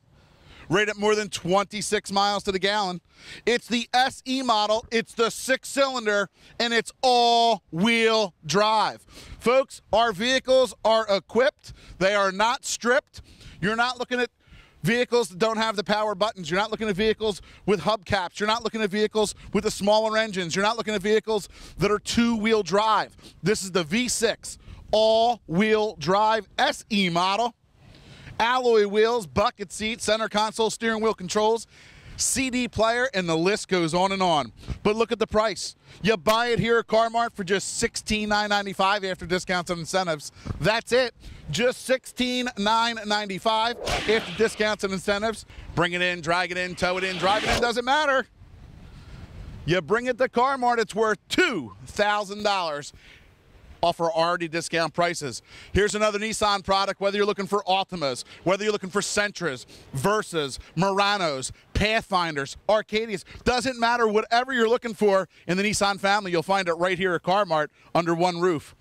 Rated more than 26 miles to the gallon. It's the SE model, it's the six cylinder, and it's all wheel drive. Folks, our vehicles are equipped, they are not stripped. You're not looking at vehicles that don't have the power buttons. You're not looking at vehicles with hubcaps. You're not looking at vehicles with the smaller engines. You're not looking at vehicles that are two-wheel drive. This is the V6 all-wheel drive SE model. Alloy wheels, bucket seats, center console, steering wheel controls, CD player, and the list goes on and on. But look at the price. You buy it here at Car-Mart for just 16,995 after discounts and incentives. That's it. Just 16,995 after discounts and incentives. Bring it in, drag it in, tow it in, drive it in, doesn't matter. You bring it to Car-Mart, it's worth $2,000. Offer already discount prices. Here's another Nissan product, whether you're looking for Altimas, whether you're looking for Sentras, Versas, Muranos, Pathfinders, Arcadias, doesn't matter, whatever you're looking for in the Nissan family, you'll find it right here at CarMart under one roof.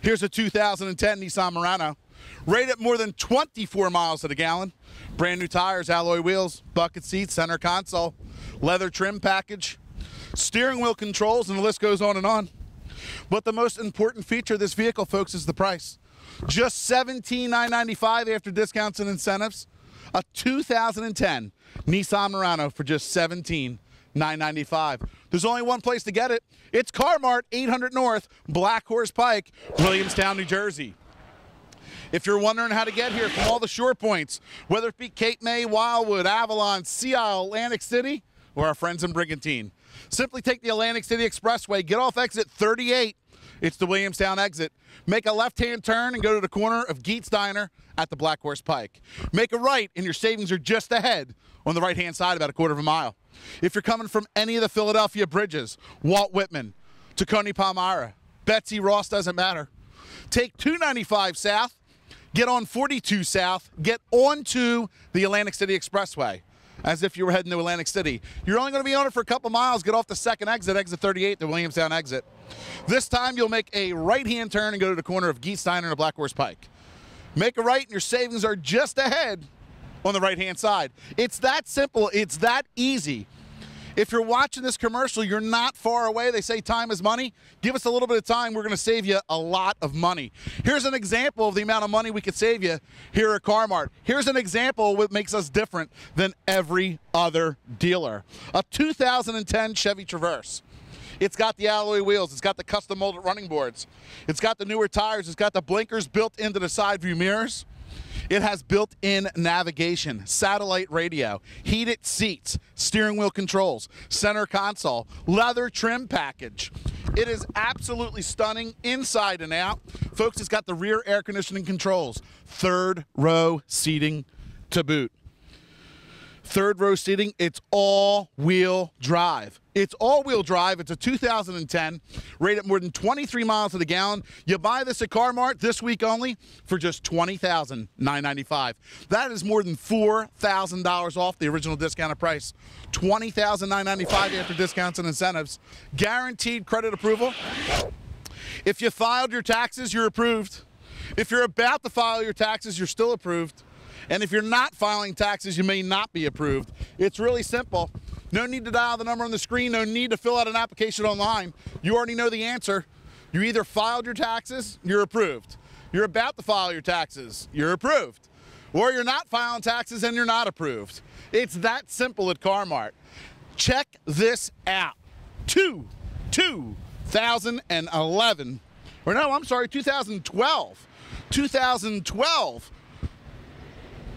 Here's a 2010 Nissan Murano, rated more than 24 miles to the gallon. Brand new tires, alloy wheels, bucket seats, center console, leather trim package, steering wheel controls, and the list goes on and on. But the most important feature of this vehicle, folks, is the price. Just 17,995 after discounts and incentives. A 2010 Nissan Murano for just 17,995. There's only one place to get it. It's CarMart, 800 North, Black Horse Pike, Williamstown, New Jersey. If you're wondering how to get here from all the shore points, whether it be Cape May, Wildwood, Avalon, Sea Isle, Atlantic City, or our friends in Brigantine, simply take the Atlantic City Expressway, get off exit 38. It's the Williamstown exit. Make a left hand turn and go to the corner of Geets Diner at the Black Horse Pike. Make a right, and your savings are just ahead on the right hand side, about a quarter of a mile. If you're coming from any of the Philadelphia bridges, Walt Whitman, to Tacony Palmyra, Betsy Ross doesn't matter. Take 295 south get on 42 South, get onto the Atlantic City Expressway as if you were heading to Atlantic City. You're only going to be on it for a couple miles. Get off the second exit, exit 38, the Williamstown exit. This time you'll make a right-hand turn and go to the corner of Geets and Black Horse Pike. Make a right and your savings are just ahead on the right-hand side. It's that simple. It's that easy. If you're watching this commercial, you're not far away. They say time is money. Give us a little bit of time. We're going to save you a lot of money. Here's an example of the amount of money we could save you here at CarMart. Here's an example of what makes us different than every other dealer. A 2010 Chevy Traverse. It's got the alloy wheels. It's got the custom molded running boards. It's got the newer tires. It's got the blinkers built into the side view mirrors. It has built-in navigation, satellite radio, heated seats, steering wheel controls, center console, leather trim package. It is absolutely stunning inside and out. Folks, it's got the rear air conditioning controls, third row seating to boot. Third row seating, it's all wheel drive. It's all wheel drive. It's a 2010, rated more than 23 miles to the gallon. You buy this at CarMart this week only for just $20,995. That is more than $4,000 off the original discounted price. $20,995 after discounts and incentives. Guaranteed credit approval. If you filed your taxes, you're approved. If you're about to file your taxes, you're still approved. And if you're not filing taxes, you may not be approved. It's really simple. No need to dial the number on the screen. No need to fill out an application online. You already know the answer. You either filed your taxes, you're approved. You're about to file your taxes, you're approved. Or you're not filing taxes and you're not approved. It's that simple at CarMart. Check this out. Two, 2011, or no, I'm sorry, 2012. 2012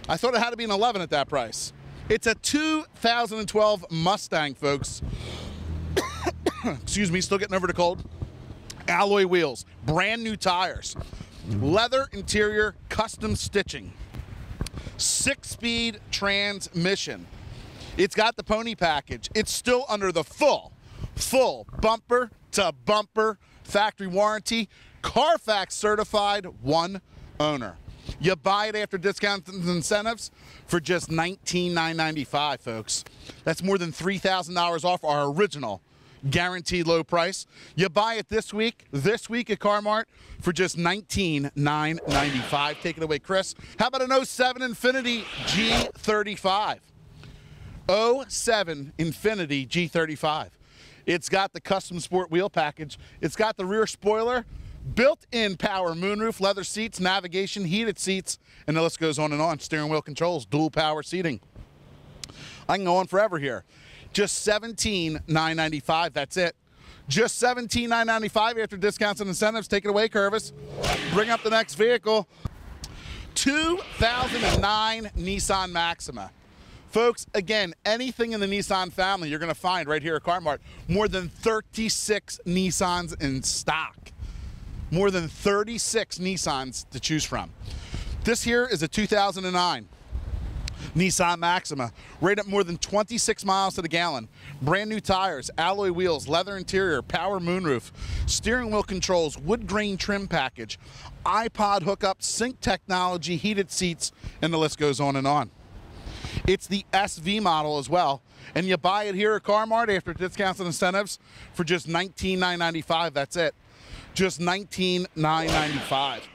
I thought it had to be an 11 at that price. It's a 2012 Mustang, folks. Excuse me, still getting over the cold. Alloy wheels, brand new tires, leather interior, custom stitching, six speed transmission. It's got the pony package. It's still under the full, full bumper to bumper factory warranty, Carfax certified, one owner. You buy it after discounts and incentives for just 19,995, folks. That's more than $3,000 off our original guaranteed low price. You buy it this week, this week at CarMart for just 19,995. Take it away, Chris. How about an 07 Infiniti G35? 07 Infiniti G35. It's got the custom sport wheel package. It's got the rear spoiler, built-in power moonroof, leather seats, navigation, heated seats, and the list goes on and on. Steering wheel controls, dual power seating. I can go on forever here. Just 17,995. That's it. Just 17,995 after discounts and incentives. Take it away, Curvis. Bring up the next vehicle. 2009 Nissan Maxima. Folks, again, anything in the Nissan family you're going to find right here at CarMart. More than 36 Nissans in stock. More than 36 Nissans to choose from. This here is a 2009. Nissan Maxima, rated up more than 26 miles to the gallon. Brand new tires, alloy wheels, leather interior, power moonroof, steering wheel controls, wood grain trim package, iPod hookup, sync technology, heated seats, and the list goes on and on. It's the SV model as well. And you buy it here at CarMart after discounts and incentives for just $19,995. That's it. Just 19,995.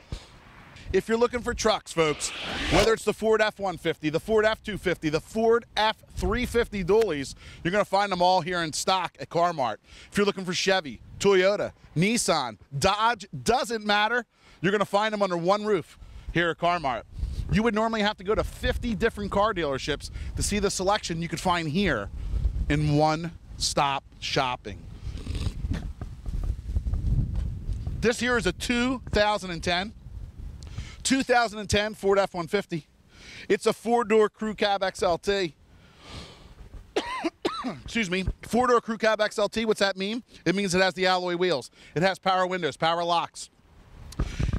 If you're looking for trucks, folks, whether it's the Ford F-150, the Ford F-250, the Ford F-350 dualies, you're going to find them all here in stock at CarMart. If you're looking for Chevy, Toyota, Nissan, Dodge, doesn't matter. You're going to find them under one roof here at CarMart. You would normally have to go to 50 different car dealerships to see the selection you could find here in one stop shopping. This here is a 2010 2010 Ford F-150. It's a four-door crew cab XLT. Excuse me, four-door crew cab XLT. What's that mean? It means it has the alloy wheels. It has power windows, power locks,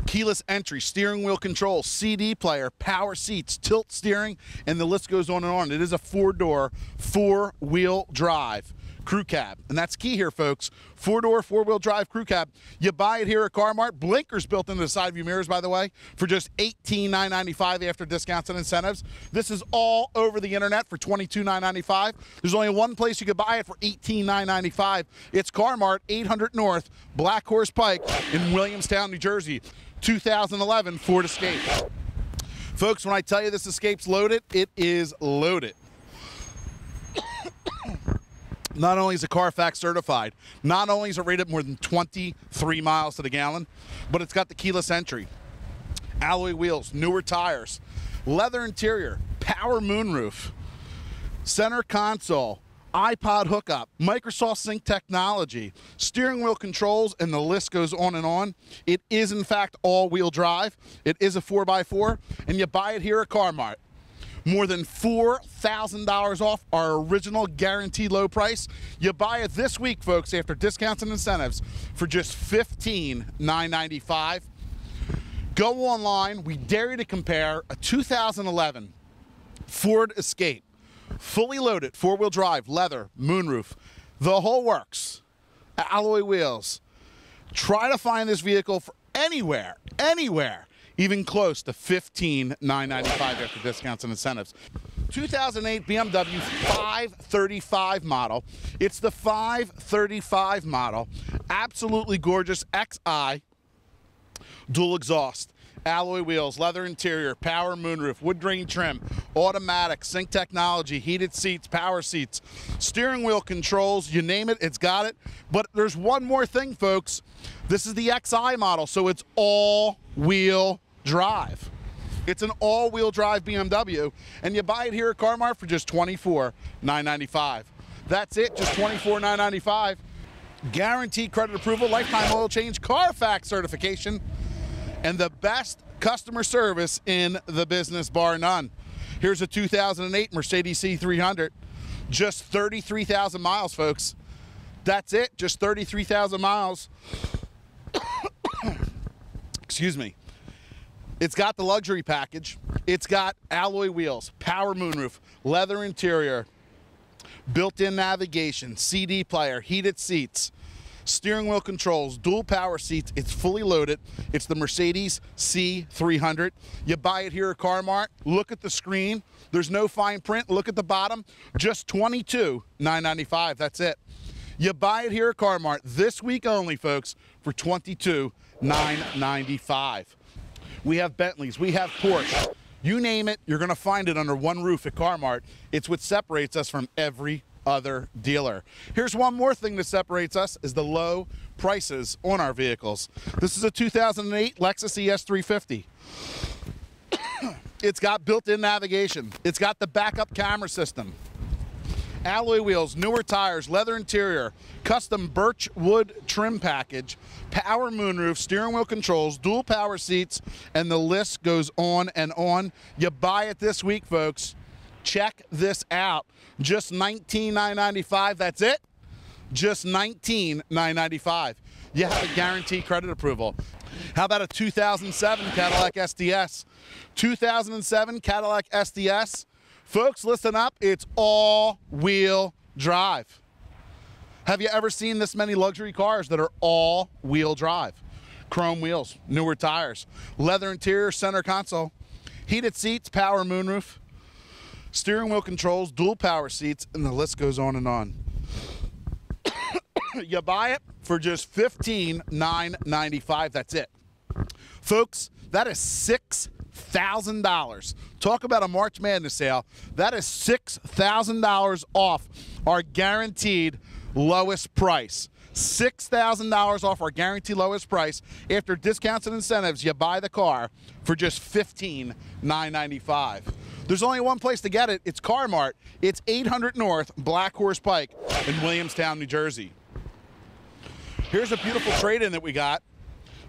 keyless entry, steering wheel control, CD player, power seats, tilt steering, and the list goes on and on. It is a four-door, four-wheel drive crew cab. And that's key here, folks. Four door, four wheel drive crew cab. You buy it here at CarMart. Blinkers built into the side view mirrors, by the way, for just 18,995 after discounts and incentives. This is all over the internet for $22,995. There's only one place you could buy it for 18,995. It's CarMart, 800 North, Black Horse Pike in Williamstown, New Jersey. 2011 Ford Escape. Folks, when I tell you this Escape's loaded, it is loaded. Not only is it Carfax certified, not only is it rated more than 23 miles to the gallon, but it's got the keyless entry, alloy wheels, newer tires, leather interior, power moonroof, center console, iPod hookup, Microsoft Sync technology, steering wheel controls, and the list goes on and on. It is, in fact, all wheel drive. It is a 4x4, and you buy it here at CarMart more than $4,000 off our original guaranteed low price. You buy it this week, folks, after discounts and incentives for just 15,995. Go online. We dare you to compare a 2011 Ford Escape, fully loaded, four-wheel drive, leather, moonroof, the whole works, alloy wheels. Try to find this vehicle for anywhere, anywhere even close to 15995 after discounts and incentives. 2008 BMW 535 model. It's the 535 model. Absolutely gorgeous XI dual exhaust alloy wheels, leather interior, power moonroof, wood grain trim, automatic, sync technology, heated seats, power seats, steering wheel controls, you name it, it's got it. But there's one more thing, folks. This is the XI model, so it's all wheel drive. It's an all-wheel drive BMW, and you buy it here at CarMart for just $24,995. That's it, just $24,995. Guaranteed credit approval, lifetime oil change, Carfax certification, and the best customer service in the business, bar none. Here's a 2008 Mercedes C300, just 33,000 miles, folks. That's it, just 33,000 miles. Excuse me. It's got the luxury package. It's got alloy wheels, power moonroof, leather interior, built-in navigation, CD player, heated seats, steering wheel controls, dual power seats. It's fully loaded. It's the Mercedes C300. You buy it here at CarMart. Look at the screen. There's no fine print. Look at the bottom. Just $22,995. That's it. You buy it here at CarMart this week only, folks, for $22,995. We have Bentleys, we have Porsche. You name it, you're going to find it under one roof at CarMart. It's what separates us from every other dealer. Here's one more thing that separates us is the low prices on our vehicles. This is a 2008 Lexus ES350. it's got built-in navigation. It's got the backup camera system alloy wheels, newer tires, leather interior, custom birch wood trim package, power moonroof, steering wheel controls, dual power seats, and the list goes on and on. You buy it this week, folks. Check this out. Just 19,995. That's it. Just 19,995. You have a guaranteed credit approval. How about a 2007 Cadillac STS? 2007 Cadillac STS Folks, listen up. It's all wheel drive. Have you ever seen this many luxury cars that are all wheel drive? Chrome wheels, newer tires, leather interior, center console, heated seats, power moonroof, steering wheel controls, dual power seats, and the list goes on and on. you buy it for just 15,995. That's it. Folks, that is $6,000. Talk about a March Madness sale. That is $6,000 off our guaranteed lowest price. $6,000 off our guaranteed lowest price. After discounts and incentives, you buy the car for just 15,995. There's only one place to get it. It's CarMart. It's 800 North Black Horse Pike in Williamstown, New Jersey. Here's a beautiful trade-in that we got.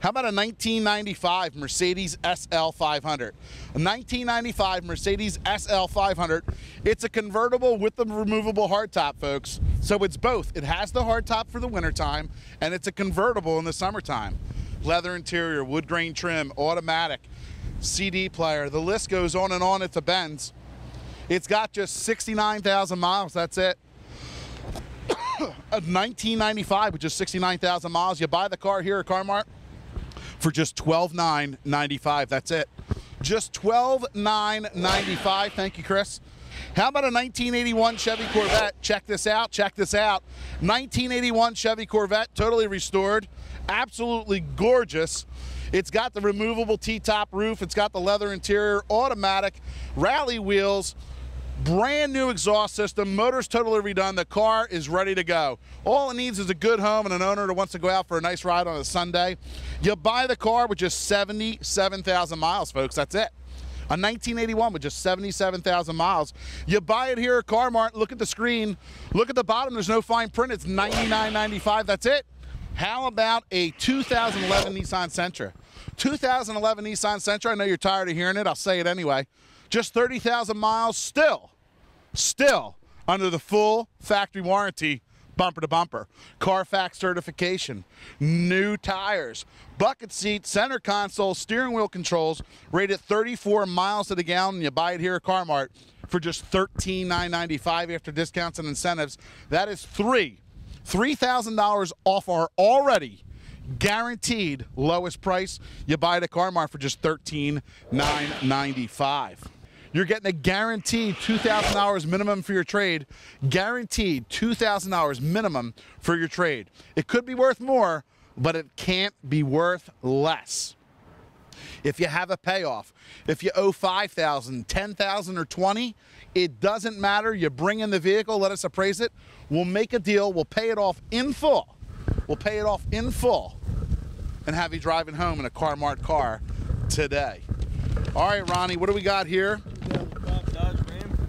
How about a 1995 Mercedes SL 500? A 1995 Mercedes SL 500. It's a convertible with the removable hardtop, folks. So it's both. It has the hardtop for the wintertime, and it's a convertible in the summertime. Leather interior, wood grain trim, automatic, CD player. The list goes on and on. It's a Benz. It's got just 69,000 miles. That's it. a 1995 with just 69,000 miles. You buy the car here at CarMart for just 12,995. That's it. Just 12,995. Thank you, Chris. How about a 1981 Chevy Corvette? Check this out. Check this out. 1981 Chevy Corvette, totally restored. Absolutely gorgeous. It's got the removable T-top roof. It's got the leather interior, automatic, rally wheels, brand new exhaust system, motor's totally redone, the car is ready to go. All it needs is a good home and an owner that wants to go out for a nice ride on a Sunday. You buy the car with just 77,000 miles, folks, that's it. A 1981 with just 77,000 miles. You buy it here at CarMart, look at the screen, look at the bottom, there's no fine print, it's $99.95, that's it. How about a 2011 Nissan Sentra? 2011 Nissan Sentra, I know you're tired of hearing it, I'll say it anyway. Just 30,000 miles, still, still under the full factory warranty, bumper to bumper. Carfax certification, new tires, bucket seat, center console, steering wheel controls, rated 34 miles to the gallon. You buy it here at CarMart for just 13,995 after discounts and incentives. That is three, $3,000 off our already guaranteed lowest price. You buy it at CarMart for just $13,995. You're getting a guaranteed $2,000 minimum for your trade. Guaranteed $2,000 minimum for your trade. It could be worth more, but it can't be worth less. If you have a payoff, if you owe 5,000, 10,000 or 20, it doesn't matter. You bring in the vehicle, let us appraise it. We'll make a deal. We'll pay it off in full. We'll pay it off in full and have you driving home in a CarMart car today. All right, Ronnie, what do we got here?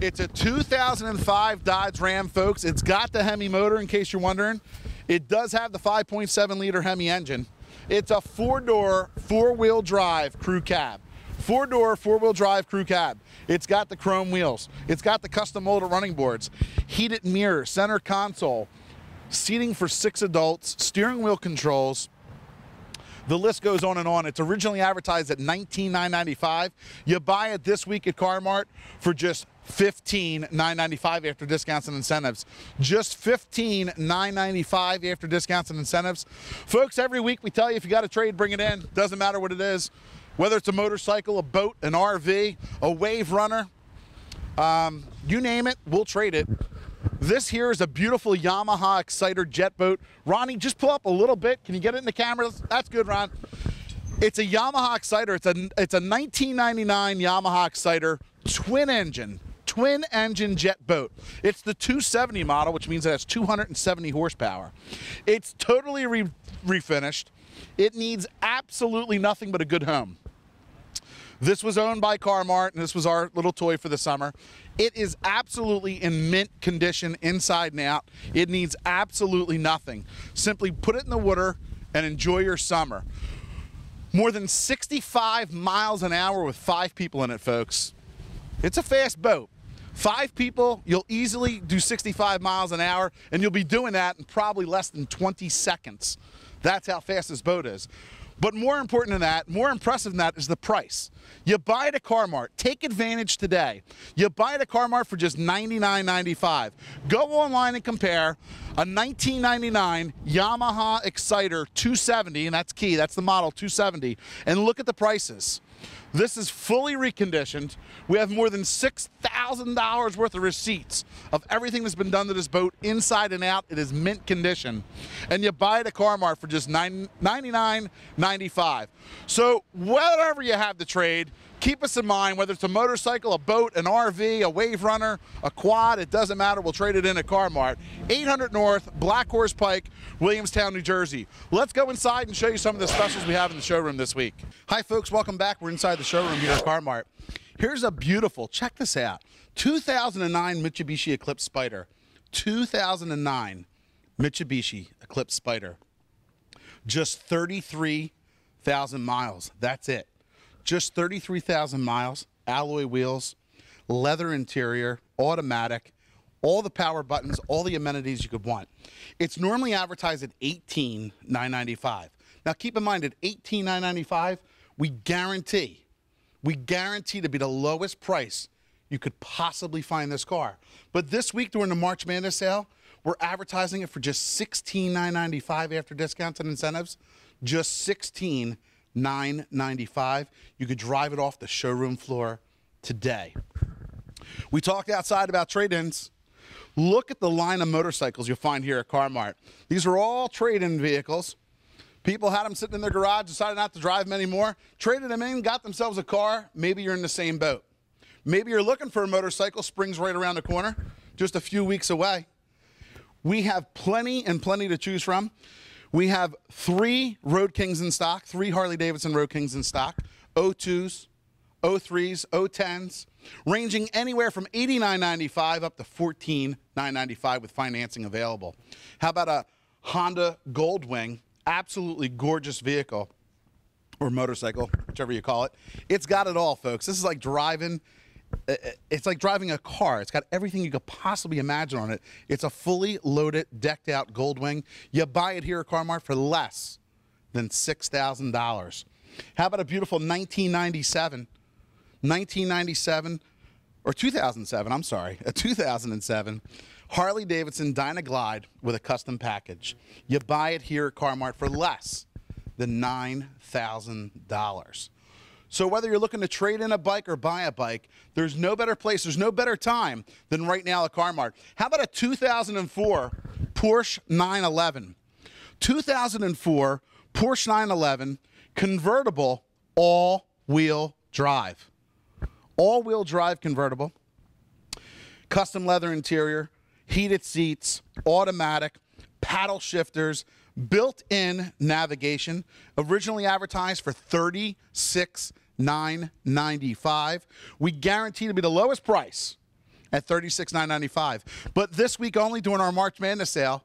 It's a 2005 Dodge Ram, folks. It's got the Hemi motor, in case you're wondering. It does have the 5.7 liter Hemi engine. It's a four-door, four-wheel drive crew cab. Four-door, four-wheel drive crew cab. It's got the chrome wheels. It's got the custom molded running boards, heated mirrors, center console, seating for six adults, steering wheel controls, the list goes on and on. It's originally advertised at 19,995. You buy it this week at CarMart for just 15,995 after discounts and incentives. Just 15,995 after discounts and incentives. Folks, every week we tell you if you got a trade, bring it in. Doesn't matter what it is. Whether it's a motorcycle, a boat, an RV, a wave runner, um, you name it, we'll trade it. This here is a beautiful Yamaha Exciter jet boat. Ronnie, just pull up a little bit. Can you get it in the camera? That's good, Ron. It's a Yamaha Exciter. It's a it's a 1999 Yamaha Exciter twin engine twin engine jet boat. It's the 270 model, which means it has 270 horsepower. It's totally re refinished. It needs absolutely nothing but a good home. This was owned by CarMart, and this was our little toy for the summer. It is absolutely in mint condition inside and out. It needs absolutely nothing. Simply put it in the water and enjoy your summer. More than 65 miles an hour with five people in it, folks. It's a fast boat. Five people, you'll easily do 65 miles an hour, and you'll be doing that in probably less than 20 seconds. That's how fast this boat is. But more important than that, more impressive than that is the price. You buy it at Carmart. Take advantage today. You buy it at Carmart for just $99.95. Go online and compare a 1999 Yamaha Exciter 270, and that's key, that's the model 270, and look at the prices. This is fully reconditioned. We have more than $6,000 worth of receipts of everything that's been done to this boat inside and out. It is mint condition. And you buy it at Carmart for just $99.95. So whatever you have to trade, keep us in mind, whether it's a motorcycle, a boat, an RV, a wave runner, a quad, it doesn't matter. We'll trade it in at Carmart. 800 North, Black Horse Pike, Williamstown, New Jersey. Let's go inside and show you some of the specials we have in the showroom this week. Hi, folks. Welcome back. We're inside the showroom here at Carmart. Here's a beautiful, check this out, 2009 Mitsubishi Eclipse Spyder. 2009 Mitsubishi Eclipse Spyder. Just 33,000 miles. That's it. Just 33,000 miles, alloy wheels, leather interior, automatic, all the power buttons, all the amenities you could want. It's normally advertised at 18,995. Now keep in mind at 18,995, we guarantee, we guarantee to be the lowest price you could possibly find this car. But this week during the March Madness sale, we're advertising it for just 16,995 after discounts and incentives. Just 16,995. You could drive it off the showroom floor today. We talked outside about trade-ins. Look at the line of motorcycles you'll find here at Carmart. These are all trade-in vehicles. People had them sitting in their garage, decided not to drive them anymore, traded them in, got themselves a car. Maybe you're in the same boat. Maybe you're looking for a motorcycle, spring's right around the corner, just a few weeks away. We have plenty and plenty to choose from. We have three Road Kings in stock, three Harley Davidson Road Kings in stock, 02s, 03s, 010s, ranging anywhere from $89.95 up to $14.995 with financing available. How about a Honda Goldwing? Absolutely gorgeous vehicle or motorcycle, whichever you call it. It's got it all, folks. This is like driving. uh, It's like driving a car. It's got everything you could possibly imagine on it. It's a fully loaded, decked out Goldwing. You buy it here at Carmart for less than $6,000. How about a beautiful 1997, 1997 or 2007, I'm sorry, a 2007 Harley Davidson Dyna Glide with a custom package. You buy it here at Carmart for less than $9,000. So whether you're looking to trade in a bike or buy a bike, there's no better place, there's no better time than right now at Carmart. How about a 2004 Porsche 911? 2004 Porsche 911 convertible all-wheel drive. All-wheel drive convertible, custom leather interior, heated seats, automatic, paddle shifters, built-in navigation, originally advertised for $36,995. We guarantee to be the lowest price at $36,995. But this week only during our March Madness sale,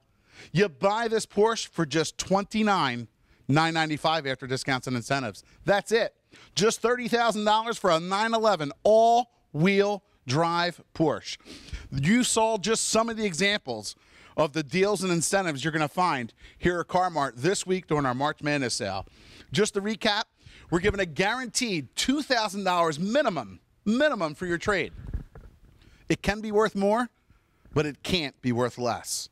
you buy this Porsche for just $29,995 after discounts and incentives. That's it. Just $30,000 for a 911 all-wheel drive Porsche. You saw just some of the examples of the deals and incentives you're going to find here at Carmart this week during our March Madness sale. Just to recap, we're giving a guaranteed $2,000 minimum, minimum for your trade. It can be worth more, but it can't be worth less.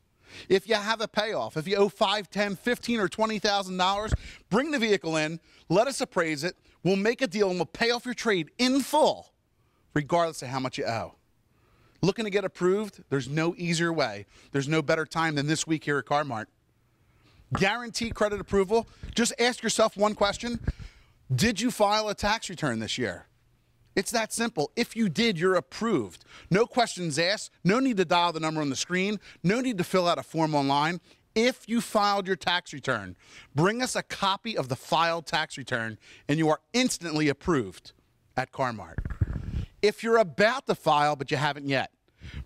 If you have a payoff, if you owe five, ten, fifteen, or twenty thousand dollars, bring the vehicle in, let us appraise it, we'll make a deal and we'll pay off your trade in full, regardless of how much you owe. Looking to get approved? There's no easier way. There's no better time than this week here at Carmart. Guarantee credit approval. Just ask yourself one question Did you file a tax return this year? It's that simple. If you did, you're approved. No questions asked. No need to dial the number on the screen. No need to fill out a form online. If you filed your tax return, bring us a copy of the filed tax return and you are instantly approved at Carmart. If you're about to file but you haven't yet,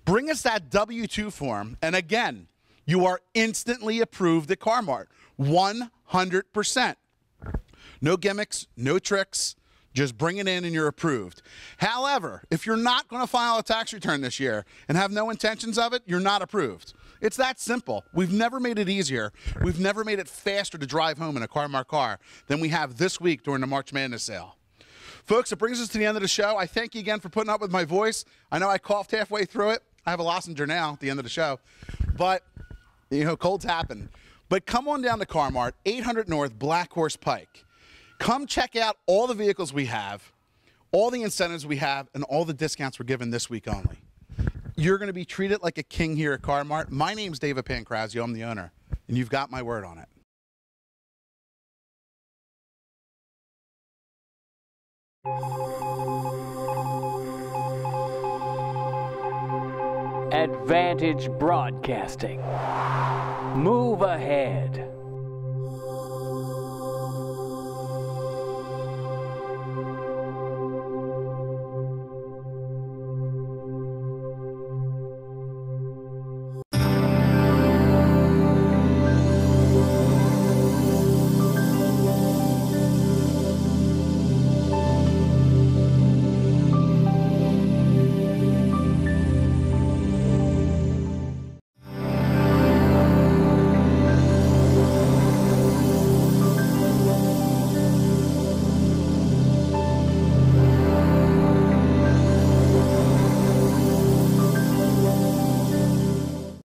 bring us that W 2 form. And again, you are instantly approved at Carmart. 100%. No gimmicks, no tricks. Just bring it in and you're approved. However, if you're not going to file a tax return this year and have no intentions of it, you're not approved. It's that simple. We've never made it easier. We've never made it faster to drive home in a Car-Mart car than we have this week during the March Madness sale. Folks, it brings us to the end of the show. I thank you again for putting up with my voice. I know I coughed halfway through it. I have a lozenger now at the end of the show. But, you know, colds happen. But come on down to Car-Mart, 800 North Black Horse Pike. Come check out all the vehicles we have, all the incentives we have, and all the discounts we're giving this week only. You're going to be treated like a king here at Carmart. My name's David Pancrazio. I'm the owner, and you've got my word on it. Advantage Broadcasting. Move ahead.